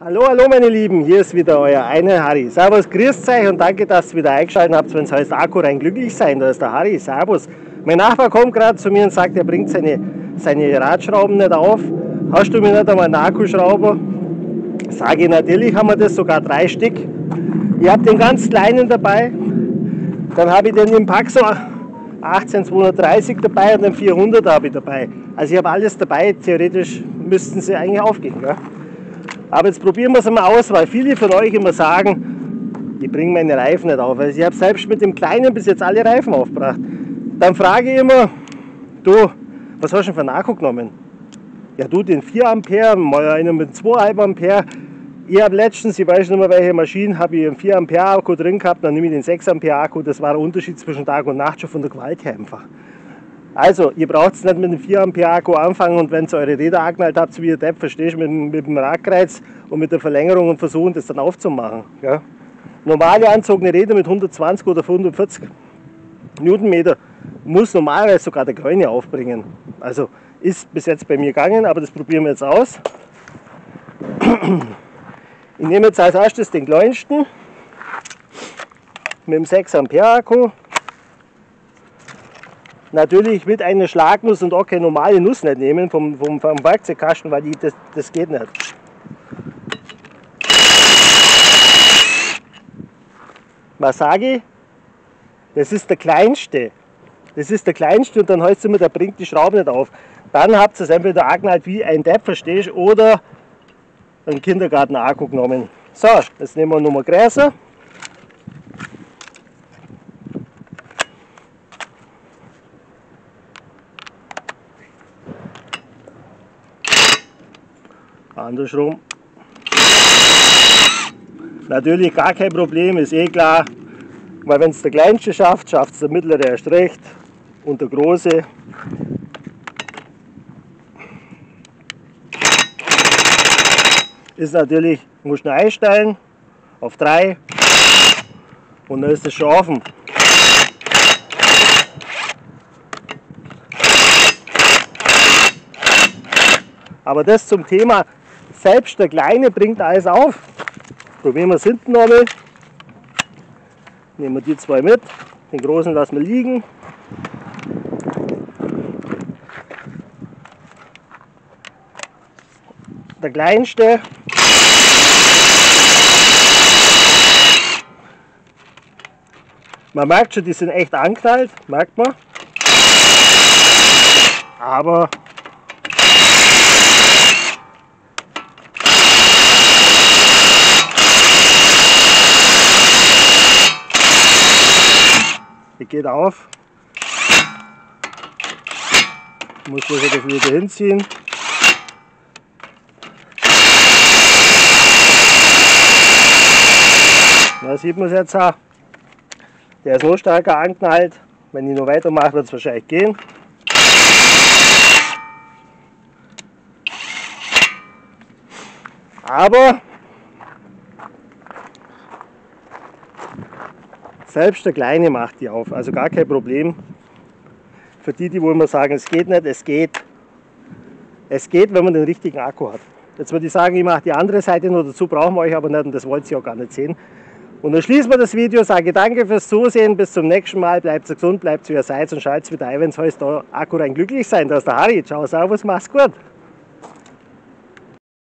Hallo, hallo meine Lieben, hier ist wieder euer eine Harry. Servus, grüßt euch und danke, dass ihr wieder eingeschaltet habt, wenn es heißt Akku rein glücklich sein. Da ist der Harry, servus. Mein Nachbar kommt gerade zu mir und sagt, er bringt seine, seine Radschrauben nicht auf. Hast du mir nicht einmal einen Akkuschrauber? Sage ich, natürlich haben wir das, sogar drei Stück. Ich habe den ganz kleinen dabei, dann habe ich den im Paxo 18230 dabei und den 400 habe ich dabei. Also ich habe alles dabei, theoretisch müssten sie eigentlich aufgehen. Gell? Aber jetzt probieren wir es mal aus, weil viele von euch immer sagen, ich bringe meine Reifen nicht auf. Also ich habe selbst mit dem Kleinen bis jetzt alle Reifen aufgebracht. Dann frage ich immer, du, was hast du denn für einen Akku genommen? Ja du, den 4 Ampere, mal einen mit 2,5 Ampere. Ich habe letztens, ich weiß nicht mehr welche Maschine, habe ich einen 4 Ampere Akku drin gehabt, dann nehme ich den 6 Ampere Akku. Das war der Unterschied zwischen Tag und Nacht schon von der her einfach. Also, ihr braucht es nicht mit dem 4 Ampere Akku anfangen und wenn ihr eure Räder angeknallt habt, wie ihr Depp, verstehst mit, mit dem Radkreuz und mit der Verlängerung und versuchen das dann aufzumachen. Ja. Normale anzogene Räder mit 120 oder 140 Newtonmeter muss normalerweise sogar der Grüne aufbringen. Also ist bis jetzt bei mir gegangen, aber das probieren wir jetzt aus. Ich nehme jetzt als erstes den kleinsten mit dem 6 Ampere Akku Natürlich mit einer Schlagnuss und auch keine normale Nuss nicht nehmen vom, vom, vom Werkzeugkasten, weil die, das, das geht nicht. Was sage ich? Das ist der kleinste. Das ist der kleinste und dann heißt es immer, der bringt die Schraube nicht auf. Dann habt ihr es entweder angeknallt wie ein Depp, verstehst oder einen Kindergarten-Akku genommen. So, jetzt nehmen wir nochmal größer. Andersrum. Natürlich gar kein Problem, ist eh klar, weil wenn es der Kleinste schafft, schafft es der Mittlere erst recht und der Große. Ist natürlich, muss nur einstellen auf 3 und dann ist es schon offen. Aber das zum Thema selbst der Kleine bringt alles auf. Probieren wir es hinten nochmal. Nehmen wir die zwei mit. Den großen lassen wir liegen. Der kleinste. Man merkt schon, die sind echt angeknallt, merkt man. Aber geht auf. Muss das jetzt wieder hinziehen. Da sieht man es jetzt auch. Der ist noch stärker angeknallt. Wenn ich noch weitermache, wird es wahrscheinlich gehen. Aber Selbst der Kleine macht die auf, also gar kein Problem. Für die, die wohl immer sagen, es geht nicht, es geht. Es geht, wenn man den richtigen Akku hat. Jetzt würde ich sagen, ich mache die andere Seite noch dazu, brauchen wir euch aber nicht und das wollt ihr auch gar nicht sehen. Und dann schließen wir das Video, sage danke fürs Zusehen, bis zum nächsten Mal, bleibt gesund, bleibt wie ihr seid und schaltet wieder ein, wenn es heißt, Akku rein glücklich sein. Das ist der Harry, ciao, servus, mach's gut.